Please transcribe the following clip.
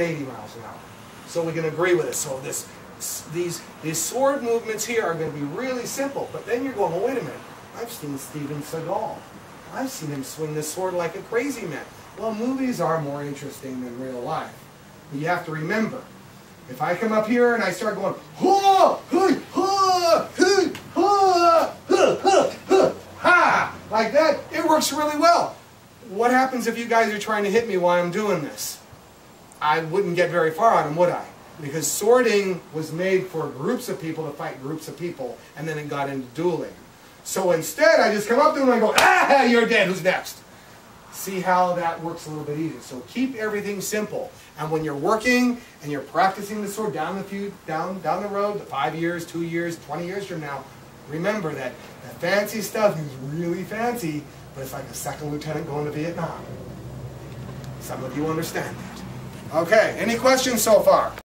80 miles an hour. So we can agree with it. So this, these, these sword movements here are going to be really simple. But then you're going, well, wait a minute. I've seen Steven Seagal. I've seen him swing this sword like a crazy man. Well, movies are more interesting than real life. But you have to remember, if I come up here and I start going, ha, ha, ha, ha, ha, ha, ha, ha, like that, it works really well. What happens if you guys are trying to hit me while I'm doing this? I wouldn't get very far on them, would I? Because swording was made for groups of people to fight groups of people, and then it got into dueling. So instead, I just come up to them and I go, ah, you're dead, who's next? See how that works a little bit easier. So keep everything simple. And when you're working and you're practicing the sword down the few, down down the road, the five years, two years, 20 years from now, remember that the fancy stuff is really fancy, but it's like a second lieutenant going to Vietnam. Some of you understand that. Okay, any questions so far?